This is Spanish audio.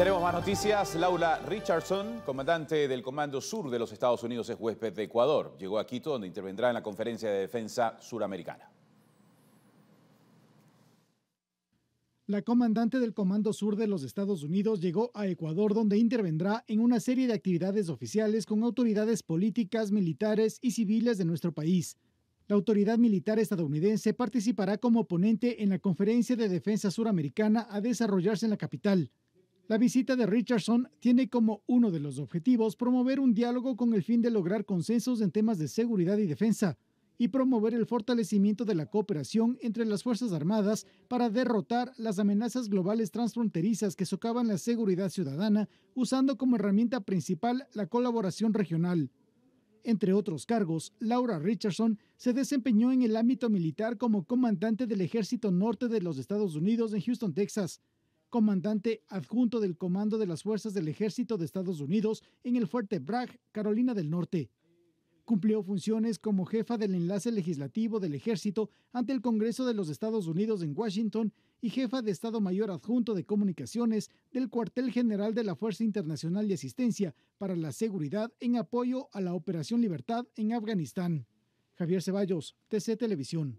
Tenemos más noticias. Laura Richardson, comandante del Comando Sur de los Estados Unidos, es huésped de Ecuador. Llegó a Quito, donde intervendrá en la Conferencia de Defensa Suramericana. La comandante del Comando Sur de los Estados Unidos llegó a Ecuador donde intervendrá en una serie de actividades oficiales con autoridades políticas, militares y civiles de nuestro país. La autoridad militar estadounidense participará como ponente en la Conferencia de Defensa Suramericana a desarrollarse en la capital. La visita de Richardson tiene como uno de los objetivos promover un diálogo con el fin de lograr consensos en temas de seguridad y defensa, y promover el fortalecimiento de la cooperación entre las Fuerzas Armadas para derrotar las amenazas globales transfronterizas que socavan la seguridad ciudadana, usando como herramienta principal la colaboración regional. Entre otros cargos, Laura Richardson se desempeñó en el ámbito militar como comandante del Ejército Norte de los Estados Unidos en Houston, Texas, comandante adjunto del Comando de las Fuerzas del Ejército de Estados Unidos en el Fuerte Bragg, Carolina del Norte, Cumplió funciones como jefa del enlace legislativo del ejército ante el Congreso de los Estados Unidos en Washington y jefa de Estado Mayor Adjunto de Comunicaciones del Cuartel General de la Fuerza Internacional de Asistencia para la Seguridad en apoyo a la Operación Libertad en Afganistán. Javier Ceballos, TC Televisión.